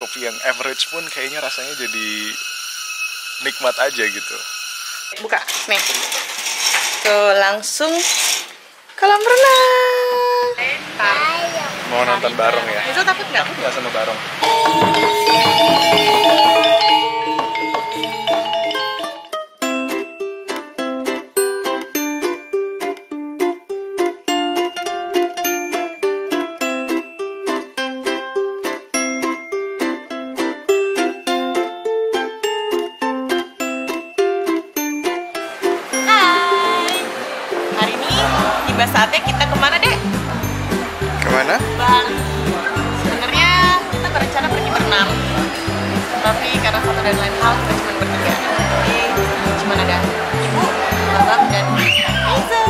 kopi yang average pun kayaknya rasanya jadi nikmat aja gitu. Buka nih. Tuh langsung kolam renang. Mau nonton bareng ya? Itu takut nggak? Nggak sama bareng tiba saatnya kita ke mana dek? Ke mana? Bali sebenarnya kita berencana pergi berenam. Tapi karena satu dan lain hal kita cuma bertiga. Jadi cuma ada ibu bapak dan Aiza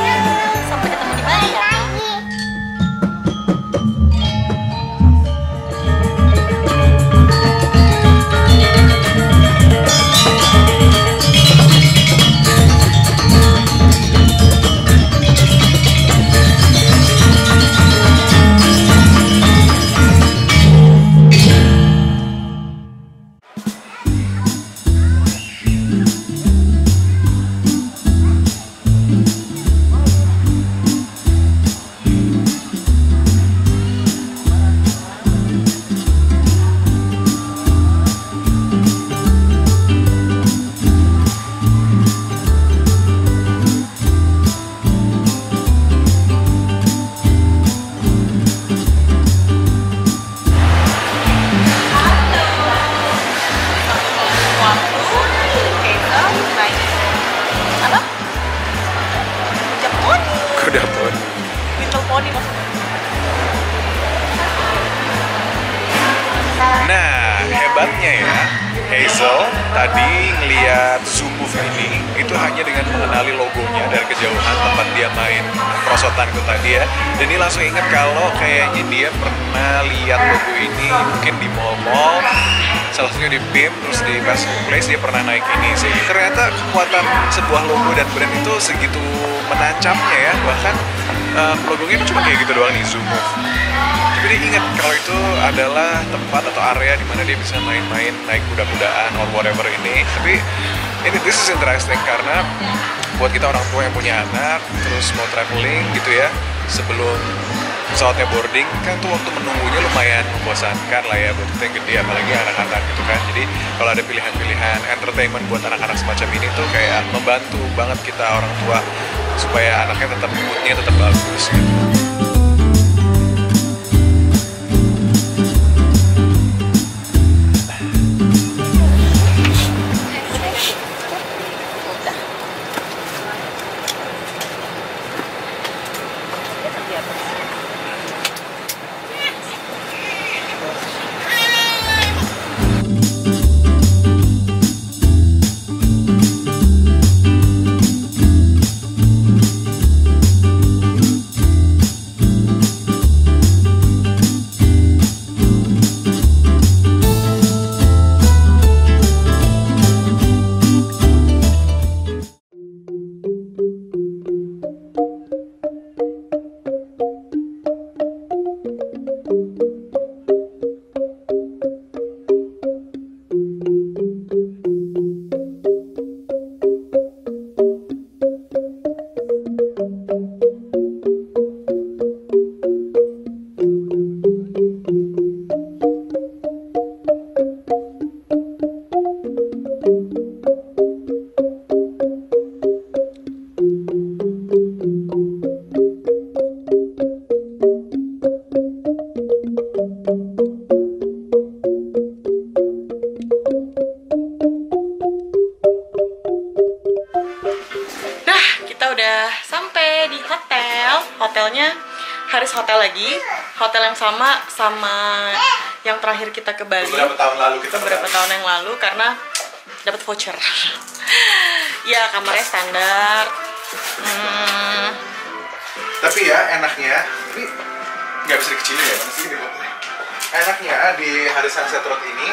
Nah, hebatnya ya, Hazel tadi ngeliat Zoom ini itu hanya dengan mengenali logonya dari kejauhan tempat dia main perosotan itu tadi ya. Dan dia langsung ingat kalau kayaknya dia pernah lihat logo ini mungkin di mall-mall, salah satunya di BIM, terus di Pacific Place dia pernah naik ini sih. Ternyata kekuatan sebuah logo dan brand itu segitu menancapnya ya, bahkan eh, logonya itu cuma kayak gitu doang nih Zoom Move. Jadi dia ingat kalau itu adalah tempat atau area di mana dia bisa main-main naik kuda-kudaan or whatever ini. Tapi ini this is interesting karena buat kita orang tua yang punya anak terus mau traveling gitu ya sebelum pesawatnya boarding kan tuh waktu menunggunya lumayan membosankan lah ya buat kita yang gede apalagi anak-anak gitu kan jadi kalau ada pilihan-pilihan entertainment buat anak-anak semacam ini tuh kayak membantu banget kita orang tua supaya anaknya tetap moodnya tetap bagus gitu. Lagi. Hotel yang sama sama yang terakhir kita ke Bali. Beberapa tahun lalu kita beberapa tahun yang lalu karena dapat voucher. ya, kamarnya standar. Hmm, Tapi ya enaknya, ini nggak bisa dikecilin ya, Enaknya di Hari Sunset Road ini,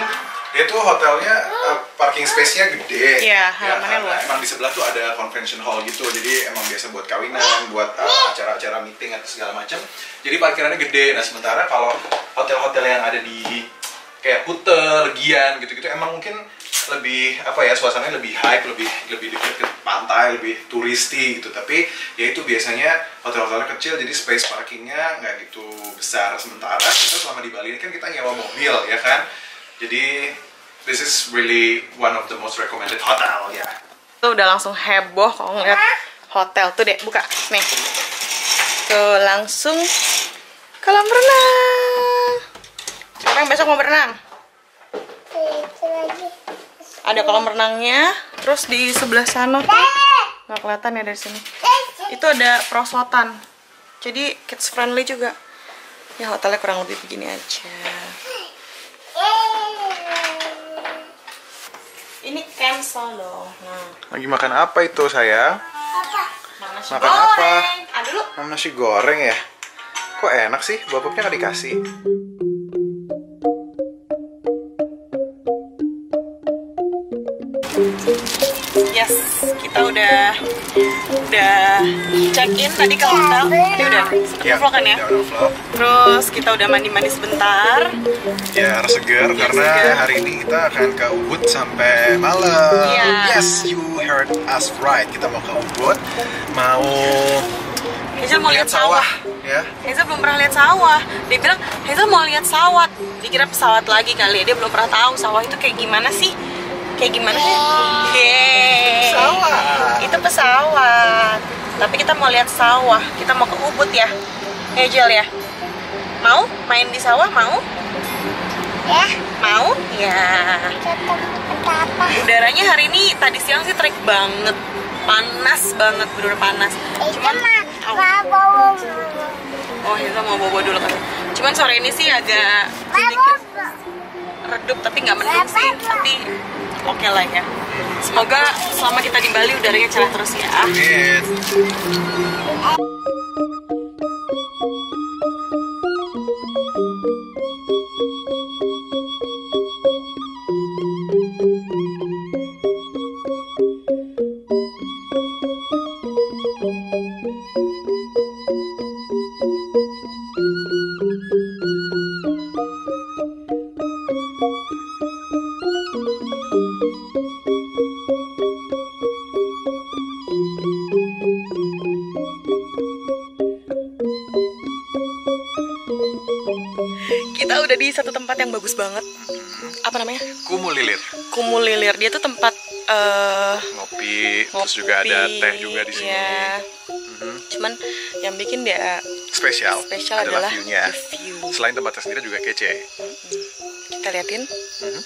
dia tuh hotelnya eh, parking space-nya gede. Iya, halamannya karena luas. Emang di sebelah tuh ada convention hall gitu, jadi emang biasa buat kawinan, buat eh, acara-acara meeting atau segala macam. Jadi parkirannya gede. Nah sementara kalau hotel-hotel yang ada di kayak kayak Kute, Legian gitu-gitu emang mungkin lebih apa ya suasananya lebih hype, lebih lebih dekat ke pantai, lebih turisti gitu. Tapi ya itu biasanya hotel-hotelnya kecil jadi space parkingnya nggak gitu besar. Sementara kita selama di Bali ini kan kita nyewa mobil ya kan. Jadi this is really one of the most recommended hotel ya. Tuh udah langsung heboh kalau ngeliat hotel tuh deh buka nih. Tuh langsung kolam renang. Sekarang besok mau berenang. Ada kolam renangnya, terus di sebelah sana tuh nggak kelihatan ya dari sini. Itu ada perosotan. Jadi kids friendly juga. Ya hotelnya kurang lebih begini aja. Cancel dong. Nah, Lagi makan apa itu saya? makan nasi Makan apa? goreng. Ah dulu. Mam nasi goreng ya? Kok enak sih? Bapaknya nggak dikasih. Yes, kita udah udah check in tadi ke hotel. Tadi udah Ya, vlog kan ya. vlog. Terus kita udah mandi-mandi sebentar. Ya, harus segar karena segar. hari ini kita akan ke Ubud sampai malam. Iya. Yes, you heard us right. Kita mau ke Ubud, mau Hazel mau lihat sawah. Ya, Hazel belum pernah lihat sawah. Dia bilang Hazel mau lihat sawah. Dikira pesawat lagi kali ya. Dia belum pernah tahu sawah itu kayak gimana sih. Kayak gimana sih? Yeay. Pesawat. Itu pesawat. Tapi kita mau lihat sawah. Kita mau ke Ubud ya. Hazel ya. Mau main di sawah? Mau? Ya, Mau? Ya. Udaranya hari ini tadi siang sih terik banget. Panas banget, bener panas. Itu Cuman bawa Oh, Hazel mau bobo dulu kan. Cuman sore ini sih agak sedikit redup tapi nggak mendung sih. Tapi oke lah ya. Semoga selama kita di Bali udaranya cerah terus ya. Amin. Di satu tempat yang bagus banget. Apa namanya? Kumulilir. Kumulilir. Dia tuh tempat eh Ngopi, terus juga ngopi. ada teh juga di sini. Iya. Mhm. Cuman yang bikin dia Spesial, spesial adalah adalah view-nya. the view. Selain tempatnya sendiri juga kece. Kita liatin. Mhm.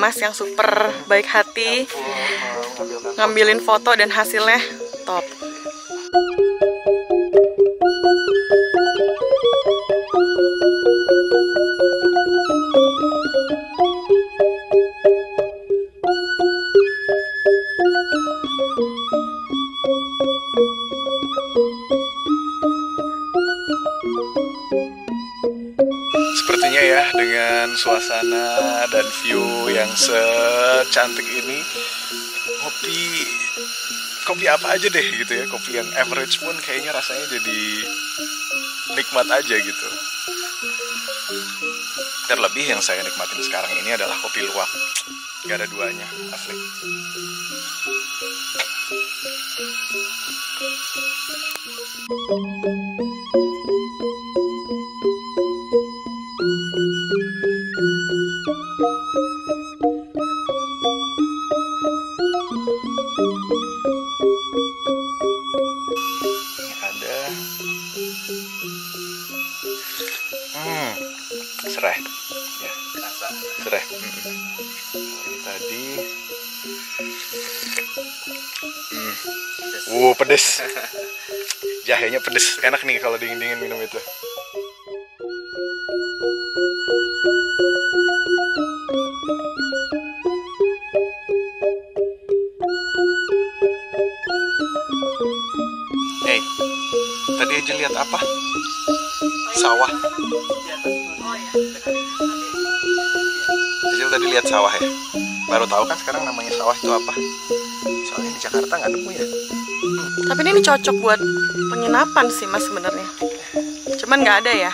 Mas yang super baik hati ngambilin foto dan hasilnya top. Secantik ini kopi kopi apa aja deh gitu ya kopi yang average pun kayaknya rasanya jadi nikmat aja gitu. Terlebih yang saya nikmatin sekarang ini adalah kopi luwak. Gak ada duanya asli serai ya serai ini tadi Uh, pedes. Jahenya pedes. Enak nih kalau dingin-dingin minum itu. Hey, tadi aja lihat apa? Sawah. Ajil tadi lihat sawah ya. Baru tahu kan sekarang namanya sawah itu apa? Soalnya di Jakarta nggak nemu ya. Tapi ini cocok buat penginapan sih mas sebenarnya. Cuman nggak ada ya.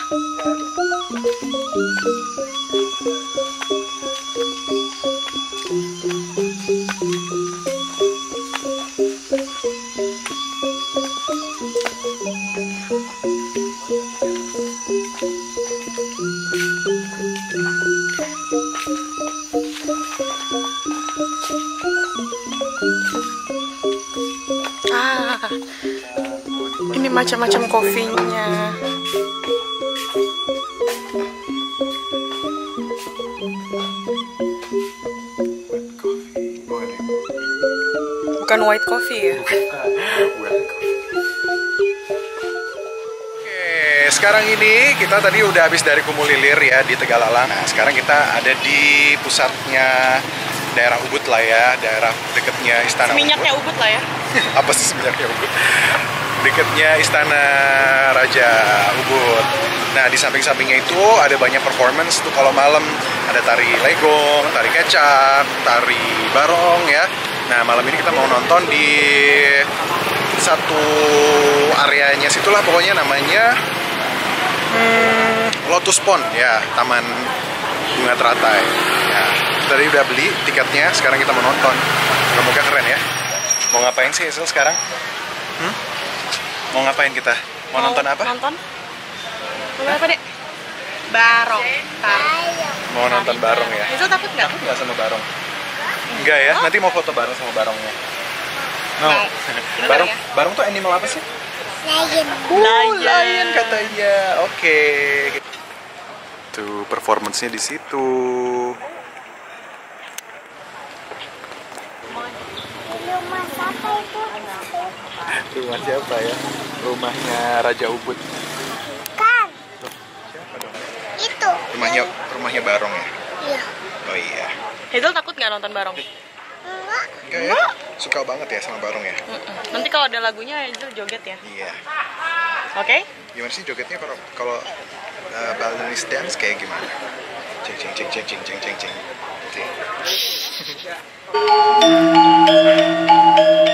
Macam-macam kopinya. Bukan white coffee ya? Oke, sekarang ini kita tadi udah habis dari Kumulilir ya di Tegalalang. Nah, sekarang kita ada di pusatnya daerah Ubud lah ya, daerah deketnya Istana Minyaknya Ubud. ubud lah ya. Apa sih minyaknya Ubud? Deketnya Istana Raja Ubud. Nah, di samping-sampingnya itu ada banyak performance tuh kalau malam ada tari legong, tari kecak, tari barong ya. Nah, malam ini kita mau nonton di satu areanya situlah pokoknya namanya hmm, Lotus Pond ya, Taman Bunga Teratai. Ya, tadi udah beli tiketnya, sekarang kita mau nonton. Semoga keren ya. Mau ngapain sih Hazel sekarang? Hmm? Mau ngapain kita? Mau, nonton apa? Nonton? Nonton apa dek? Barong. Tari. Mau nonton barong ya? Itu takut nggak? Takut nggak sama barong? Enggak ya, nanti mau foto bareng sama barongnya. No. Mau. Bener barong, ya? barong tuh animal apa sih? Lion. Lion. lion katanya. Oke. Tuh performance-nya di situ. Rumah siapa itu? Rumah siapa ya? Rumahnya Raja Ubud. Kan. Siapa dong? Itu. Rumahnya rumahnya Barong ya? Iya. Oh iya. Hazel takut nggak nonton barong? Enggak. Enggak ya? Suka banget ya sama Barong ya? Mm-mm. Nanti kalau ada lagunya Hazel joget ya. Iya. Oke? Gimana sih jogetnya kalau kalau uh, Balinese dance kayak gimana? Ceng ceng ceng ceng ceng ceng ceng ceng.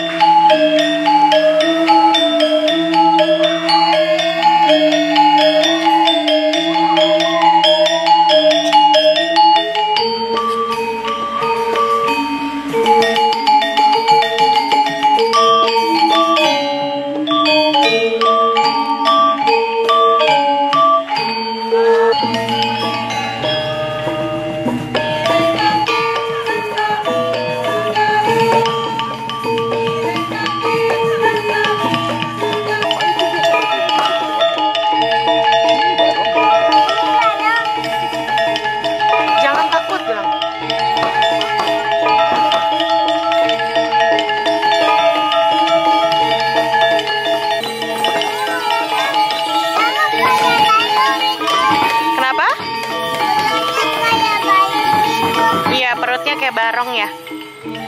perutnya kayak barong ya.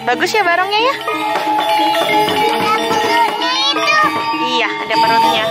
Bagus ya barongnya ya? Iya, ada perutnya.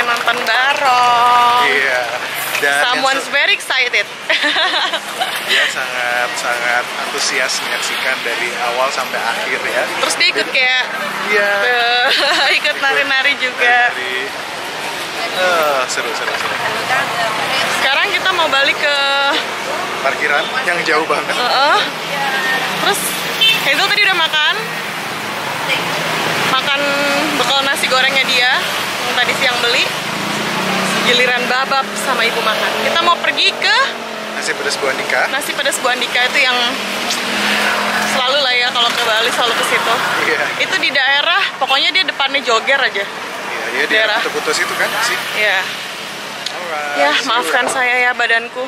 Selesai nonton barong. Iya. Dan yang Someone's se- very excited. dia sangat sangat antusias menyaksikan dari awal sampai akhir ya. Terus dia ikut kayak Iya. eh, ikut nari-nari juga. Dari seru, seru, seru. Sekarang kita mau balik ke Parkiran yang jauh banget. Heeh. Terus Hazel tadi udah makan. Makan bekal nasi gorengnya dia yang tadi siang beli. Giliran babab sama ibu makan. Kita mau pergi ke Nasi pedas Bu Andika. nasi pedas Bu Andika itu yang selalu lah ya kalau ke Bali selalu ke situ. Iya. Itu di daerah, pokoknya dia depannya Joger aja. Iya, dia di Daerah. putus itu kan sih. Ya, Alright, ya maafkan saya ya badanku.